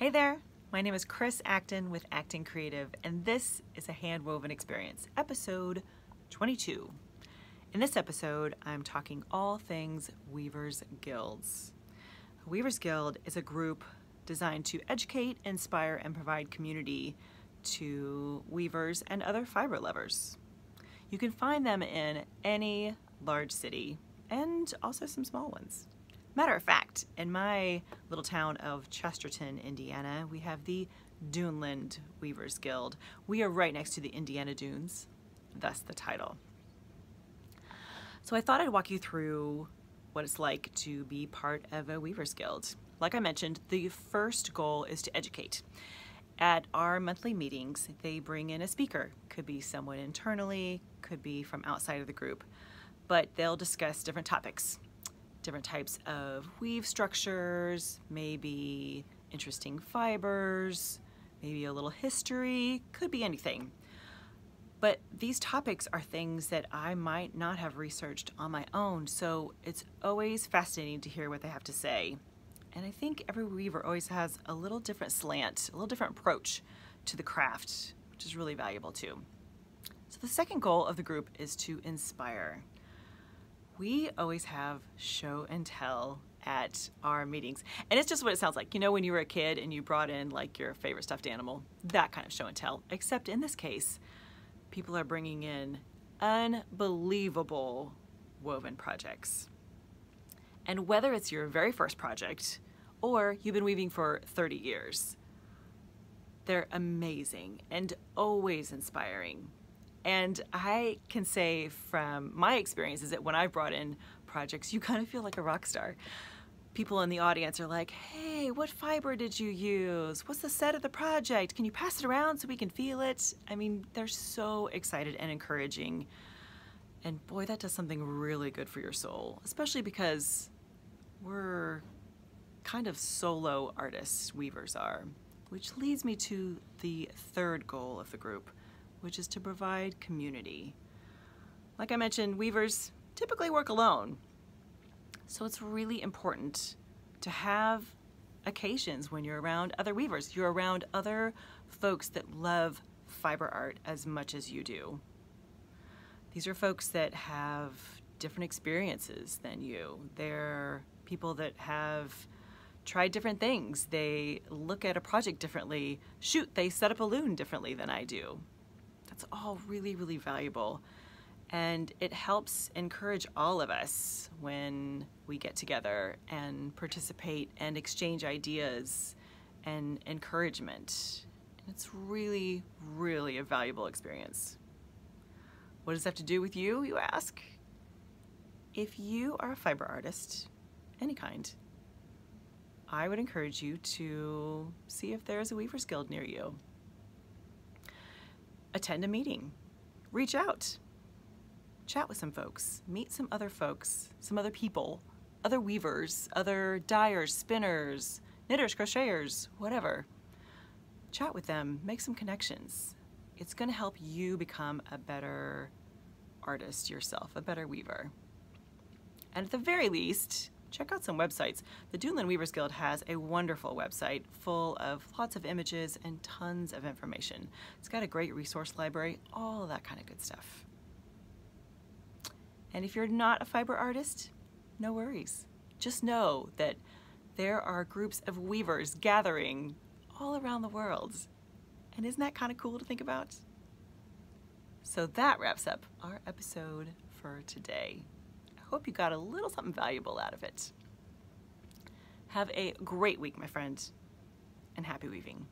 Hey there, my name is Chris Acton with Acton Creative, and this is a handwoven experience, episode 22. In this episode, I'm talking all things Weavers Guilds. Weavers Guild is a group designed to educate, inspire, and provide community to weavers and other fiber lovers. You can find them in any large city and also some small ones. Matter of fact, in my little town of Chesterton, Indiana, we have the Duneland Weavers Guild. We are right next to the Indiana Dunes, thus the title. So I thought I'd walk you through what it's like to be part of a Weavers Guild. Like I mentioned, the first goal is to educate. At our monthly meetings, they bring in a speaker. Could be someone internally, could be from outside of the group, but they'll discuss different topics different types of weave structures, maybe interesting fibers, maybe a little history, could be anything. But these topics are things that I might not have researched on my own, so it's always fascinating to hear what they have to say. And I think every weaver always has a little different slant, a little different approach to the craft, which is really valuable too. So the second goal of the group is to inspire we always have show and tell at our meetings. And it's just what it sounds like. You know, when you were a kid and you brought in like your favorite stuffed animal, that kind of show and tell. Except in this case, people are bringing in unbelievable woven projects. And whether it's your very first project or you've been weaving for 30 years, they're amazing and always inspiring. And I can say from my experience is that when I've brought in projects, you kind of feel like a rock star. People in the audience are like, hey, what fiber did you use? What's the set of the project? Can you pass it around so we can feel it? I mean, they're so excited and encouraging. And boy, that does something really good for your soul, especially because we're kind of solo artists, weavers are. Which leads me to the third goal of the group, which is to provide community. Like I mentioned, weavers typically work alone. So it's really important to have occasions when you're around other weavers. You're around other folks that love fiber art as much as you do. These are folks that have different experiences than you. They're people that have tried different things. They look at a project differently. Shoot, they set up a loom differently than I do. That's all really, really valuable. And it helps encourage all of us when we get together and participate and exchange ideas and encouragement. It's really, really a valuable experience. What does that have to do with you, you ask? If you are a fiber artist, any kind, I would encourage you to see if there's a Weavers Guild near you attend a meeting, reach out, chat with some folks, meet some other folks, some other people, other weavers, other dyers, spinners, knitters, crocheters, whatever. Chat with them, make some connections. It's going to help you become a better artist yourself, a better weaver. And at the very least, check out some websites. The Duneland Weavers Guild has a wonderful website full of lots of images and tons of information. It's got a great resource library, all that kind of good stuff. And if you're not a fiber artist, no worries. Just know that there are groups of weavers gathering all around the world. And isn't that kind of cool to think about? So that wraps up our episode for today. Hope you got a little something valuable out of it. Have a great week, my friend, and happy weaving.